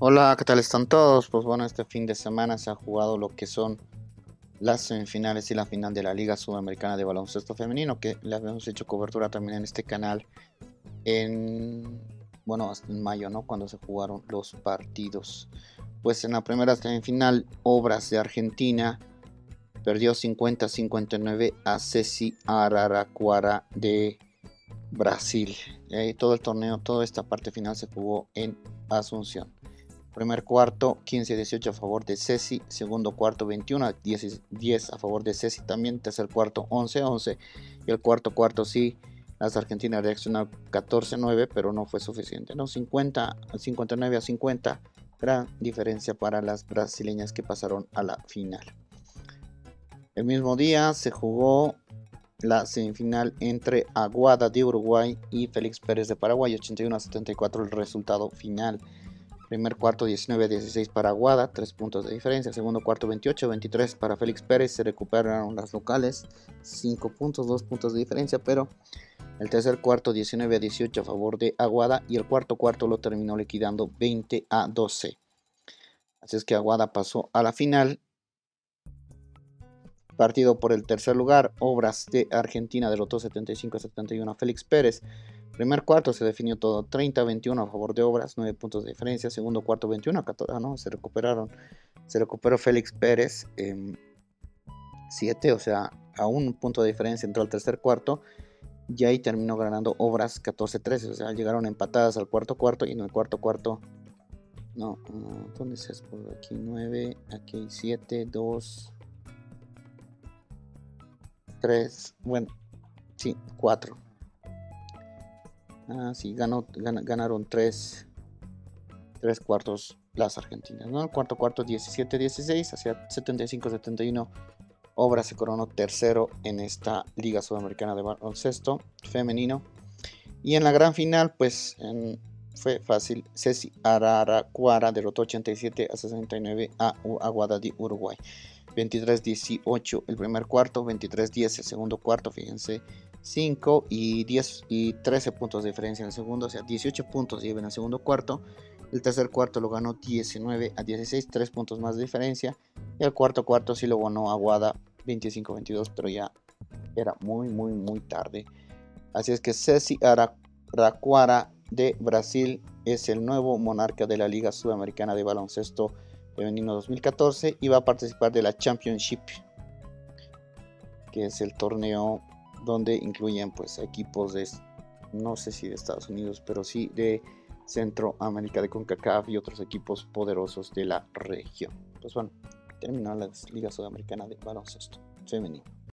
Hola, ¿qué tal están todos? Pues bueno, este fin de semana se ha jugado lo que son las semifinales y la final de la Liga Sudamericana de Baloncesto Femenino, que le habíamos hecho cobertura también en este canal en, bueno, hasta en mayo, ¿no? Cuando se jugaron los partidos. Pues en la primera semifinal, Obras de Argentina perdió 50-59 a Ceci Araraquara de Brasil. Todo el torneo, toda esta parte final se jugó en Asunción. Primer cuarto 15-18 a favor de Ceci. Segundo cuarto 21-10 a favor de Ceci también. Tercer cuarto 11-11. Y el cuarto cuarto sí. Las argentinas reaccionaron 14-9, pero no fue suficiente. ¿no? 50, 59 a 50. Gran diferencia para las brasileñas que pasaron a la final. El mismo día se jugó la semifinal entre Aguada de Uruguay y Félix Pérez de Paraguay. 81 a 74 el resultado final. Primer cuarto 19-16 para Aguada, 3 puntos de diferencia. Segundo cuarto 28-23 para Félix Pérez. Se recuperaron las locales, 5 puntos, 2 puntos de diferencia. Pero el tercer cuarto 19-18 a favor de Aguada. Y el cuarto cuarto lo terminó liquidando 20 a 12. Así es que Aguada pasó a la final. Partido por el tercer lugar. Obras de Argentina derrotó 75-71 a Félix Pérez. Primer cuarto se definió todo 30-21 a favor de Obras, 9 puntos de diferencia. Segundo cuarto 21 a 14, ah, no, se recuperaron. Se recuperó Félix Pérez, 7, o sea, a un punto de diferencia entró al tercer cuarto. Y ahí terminó ganando Obras 14-13, o sea, llegaron empatadas al cuarto cuarto y en el cuarto cuarto. No, ¿dónde es? Por aquí 9, aquí 7, 2, 3, bueno, sí, 4 Ah, sí, ganó, ganaron tres, tres cuartos las argentinas. ¿no? El cuarto cuarto 17-16, hacia 75-71. Obra se coronó tercero en esta Liga Sudamericana de Baloncesto femenino. Y en la gran final, pues fue fácil. Ceci Araraquara derrotó 87 a 69 a Aguada de Uruguay. 23-18 el primer cuarto, 23-10 el segundo cuarto, fíjense 5 y 10 y 13 puntos de diferencia en el segundo, o sea, 18 puntos lleva en el segundo cuarto. El tercer cuarto lo ganó 19 a 16, 3 puntos más de diferencia. Y el cuarto cuarto sí lo ganó Aguada 25-22, pero ya era muy, muy, muy tarde. Así es que Ceci Araquara de Brasil es el nuevo monarca de la Liga Sudamericana de Baloncesto Femenino 2014 y va a participar de la Championship, que es el torneo donde incluyen pues equipos de, no sé si de Estados Unidos, pero sí de Centroamérica, de CONCACAF y otros equipos poderosos de la región. Pues bueno, terminó la Liga Sudamericana de Baloncesto Femenino.